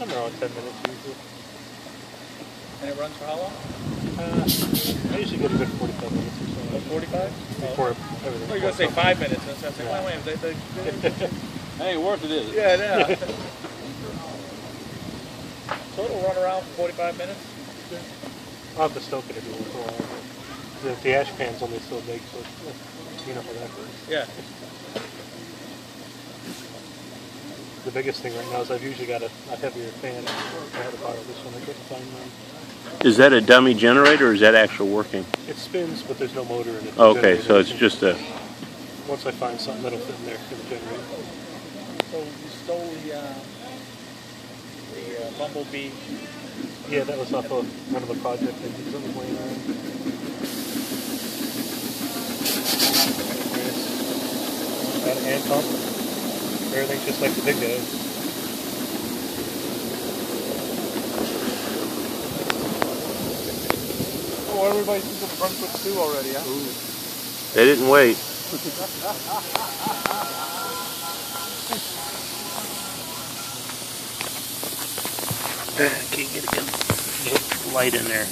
Somewhere around 10 minutes usually. And it runs for how long? Uh, I usually get a good 45 minutes or so. About 45? Before everything. Well, you're going to say five minutes. And so I say, wait, wait, they, they, they, Hey, worth it, is it? yeah, yeah. so it'll run around for 45 minutes? I'll have to stoke it every once in a while. but The, the ash pan's only so big, so it's, you know how that works. Yeah. The biggest thing right now is I've usually got a, a heavier fan. I had to borrow this one. I couldn't find mine. Is that a dummy generator or is that actual working? It spins, but there's no motor in it. Okay, so it's just a, Once I find something that'll fit in there, it'll generate. So you stole the, uh, the uh, Bumblebee. Yeah, that was off of one of the projects project engines that was laying around. Got a hand pump. Everything's just like the big guys. Oh, everybody's using the Brunswick 2 already, huh? they didn't wait. Can't get it. Light in there.